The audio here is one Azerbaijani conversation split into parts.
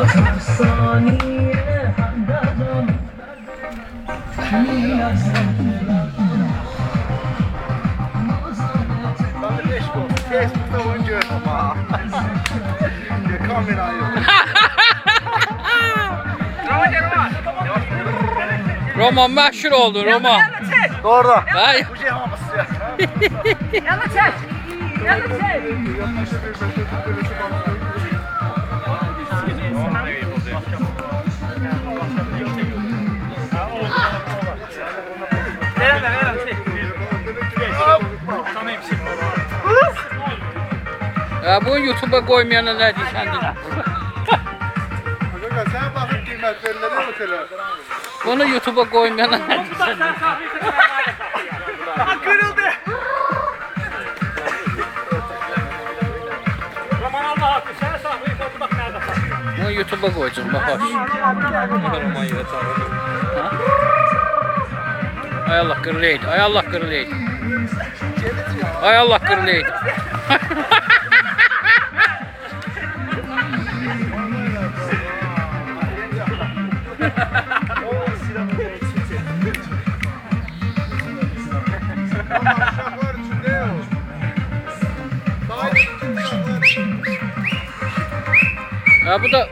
Roma meşhur oldu Roma. Doğru. Ben... Bu şey yapamazsın ya. Ya bunu YouTube'a koymayana ne diyeceksin? Kanka sen bakıp kıymet verilir mi tele? Bunu YouTube'a koymayana ne diyeceksin? Kırıldı. Roman Allah hakkı. Sen sahneyi koydu bak nerede Bunu YouTube'a koyacağım bak hoş. Ha? Ay Allah kırılıydı. Ay Allah kırılıydı. Ay Allah kırılıydı. Uşaklar içinde yok. Daha Ya bu da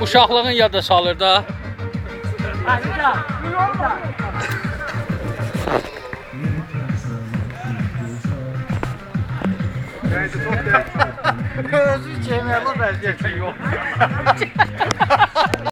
uşaqlığın yada salır da. Özü çemerli vəziyyəti yox.